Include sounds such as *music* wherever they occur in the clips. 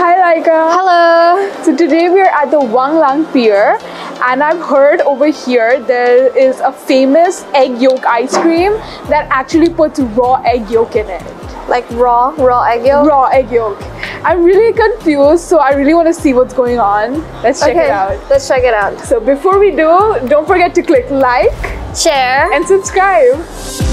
Hi, Laika. Hello. So today we are at the Wang Lang Pier, and I've heard over here there is a famous egg yolk ice cream that actually puts raw egg yolk in it. Like raw, raw egg yolk. Raw egg yolk. I'm really confused, so I really want to see what's going on. Let's check okay, it out. let's check it out. So before we do, don't forget to click like Share. and subscribe.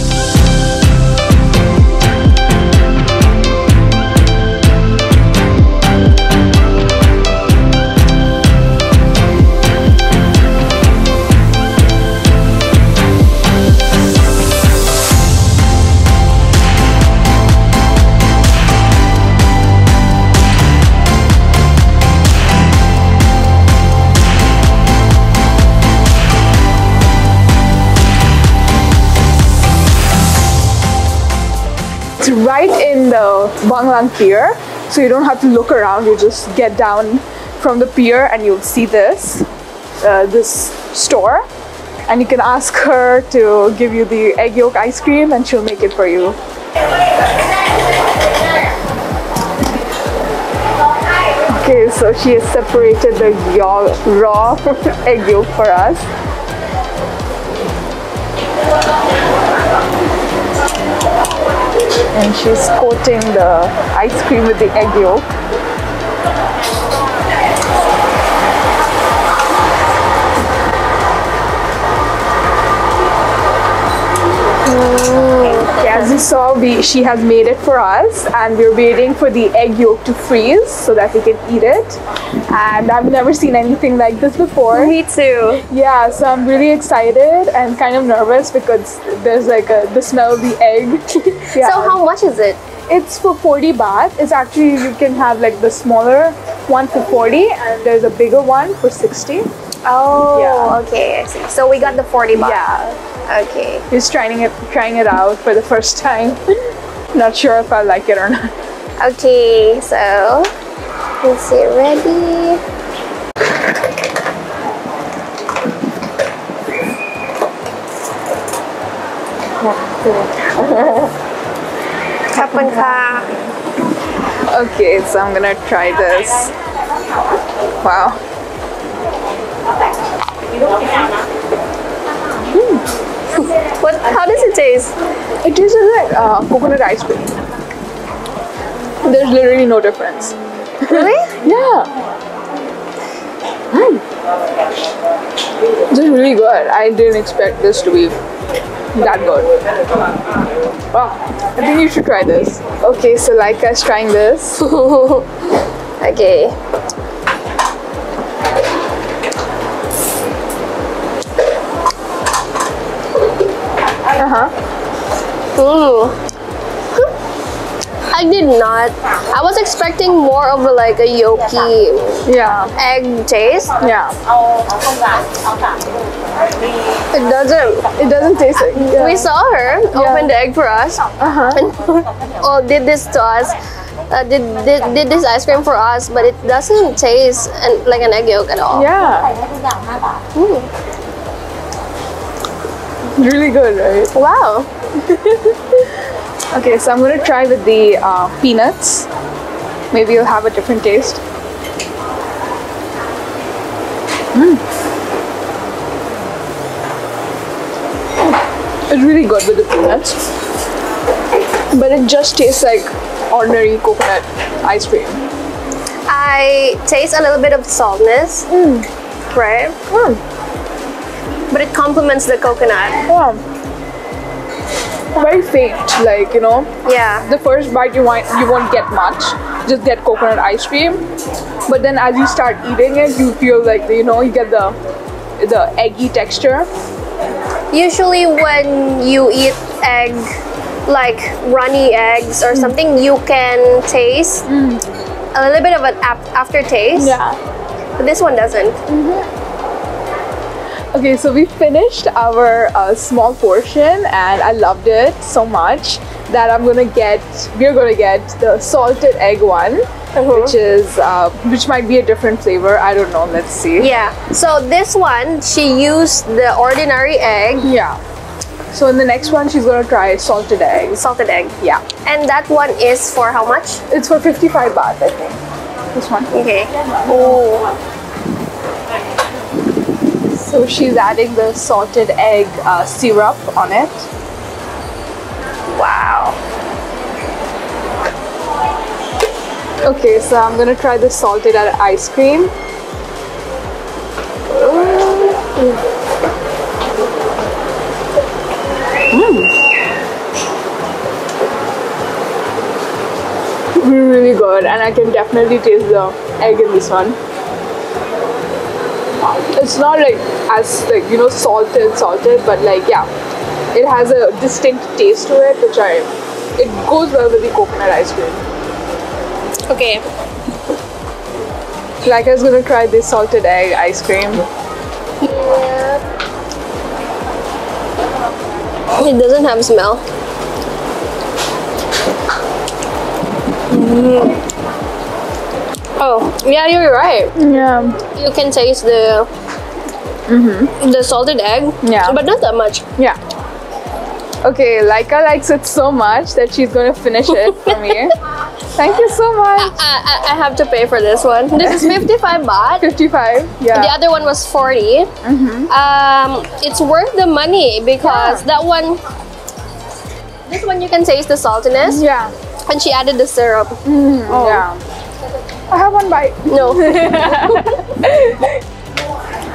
The Pier, so you don't have to look around. You just get down from the pier and you'll see this, uh, this store, and you can ask her to give you the egg yolk ice cream, and she'll make it for you. Okay, so she has separated the raw *laughs* egg yolk for us. And she's coating the ice cream with the egg yolk. Mm. As you saw, we, she has made it for us and we're waiting for the egg yolk to freeze so that we can eat it. And I've never seen anything like this before. Me too. Yeah, so I'm really excited and kind of nervous because there's like a, the smell of the egg. *laughs* yeah. So how much is it? It's for 40 baht. It's actually, you can have like the smaller one for 40 and there's a bigger one for 60. Oh, Yeah. okay. I see. So we got the 40 baht. Yeah. Okay. Just trying it, trying it out for the first time. *laughs* Not sure if I like it or not. Okay, so is it ready? Okay, so I'm gonna try this. Wow. Hmm. *laughs* What? How does it taste? It tastes like uh, coconut ice cream. There's literally no difference. Really? *laughs* Yeah. Mm. This is really good. I didn't expect this to be that good. Wow. I think you should try this. Okay, so Laika's trying this. *laughs* okay. Mm. I did not. I was expecting more of a, like a yolky Yeah. egg taste. Yeah. It doesn't. It doesn't taste like yeah. We saw her open the egg for us Uh-huh. and *laughs* oh, did this to us. Uh, did, did did this ice cream for us, but it doesn't taste an, like an egg yolk at all. Yeah. Mm. Really good, right? Wow. *laughs* Okay, so I'm gonna try with the uh, peanuts. Maybe you'll have a different taste. Mm. It's really good with the peanuts, but it just tastes like ordinary coconut ice cream. I taste a little bit of saltness, right? Mm. But it complements the coconut. Yeah. Very faint, like you know, Yeah. the first bite you want you won't get much. Just get coconut ice cream. But then as you start eating it you feel like you know you get the the eggy texture. Usually when you eat egg, like runny eggs or hmm. something, you can taste hmm. a little bit of an aftertaste. yeah. But this one doesn't. Mm-hmm. Okay so we finished our uh, small portion and i loved it so much that i'm gonna get we're gonna get the salted egg one which is uh, which might be a different flavor i don't know let's see Yeah. So this one, she used the ordinary egg, yeah so in the next one she's gonna try salted egg salted egg. yeah And that one is for how much? it's for 55 baht i think This one. Okay. Oh. So she's adding the salted egg uh, syrup on it. Wow. Okay, so I'm gonna try the salted ice cream. Mm. *laughs* Really good, and I can definitely taste the egg in this one. It's not like as like you know salted, salted, but like yeah, it has a distinct taste to it, which I it goes well with the coconut ice cream. Okay. Like I was gonna try this salted egg ice cream. Yeah. It doesn't have smell. Mm. Oh, yeah, you're right. Yeah. You can taste the mm-hmm. the salted egg. Yeah. But not that much. Yeah. Okay, Laika likes it so much that she's gonna finish it *laughs* for me. Thank you so much. I, I, I have to pay for this one. This is 55 baht. 55. Yeah. The other one was 40. Mm-hmm. Um, it's worth the money because Yeah. that one, this one you can taste the saltiness, yeah. and she added the syrup. Mm-hmm. Oh. Yeah. I have one bite. No, *laughs*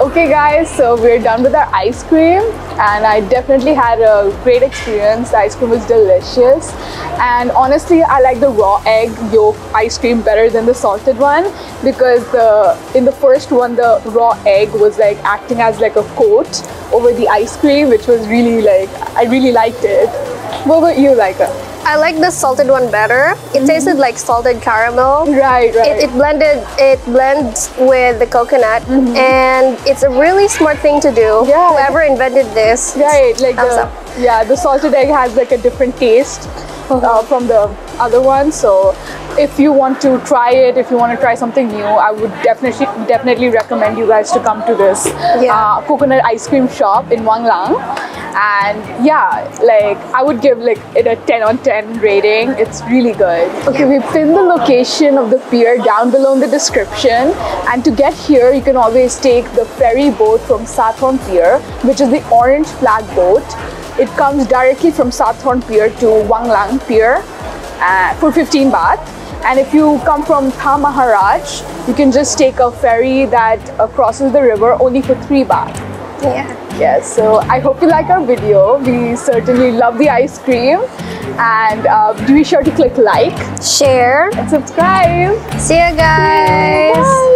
Okay, guys, so we're done with our ice cream, and I definitely had a great experience. The ice cream was delicious, and honestly, I like the raw egg yolk ice cream better than the salted one because the in the first one the raw egg was like acting as like a coat over the ice cream, which was really like I really liked it. What about you, Laika? I like the salted one better. It tasted like salted caramel. Right, right. It, it blended, it blends with the coconut, and it's a really smart thing to do. Yeah. Whoever invented this, Right, like the, up. yeah, the salted egg has like a different taste Uh-huh. uh, from the other one. So if you want to try it, if you want to try something new, I would definitely definitely recommend you guys to come to this Yeah. uh, coconut ice cream shop in Wang Lang. And yeah, like I would give like it a 10 on 10 rating. It's really good. Okay, we've pinned the location of the pier down below in the description. And to get here, you can always take the ferry boat from Sathorn Pier, which is the orange flag boat. It comes directly from Sathorn Pier to Wang Lang Pier uh, for 15 baht. And if you come from Tha Maharaj, you can just take a ferry that uh, crosses the river only for 3 baht. yeah. Yes, so I hope you like our video. We certainly love the ice cream. And uh, be sure to click like Share. and subscribe. See you guys.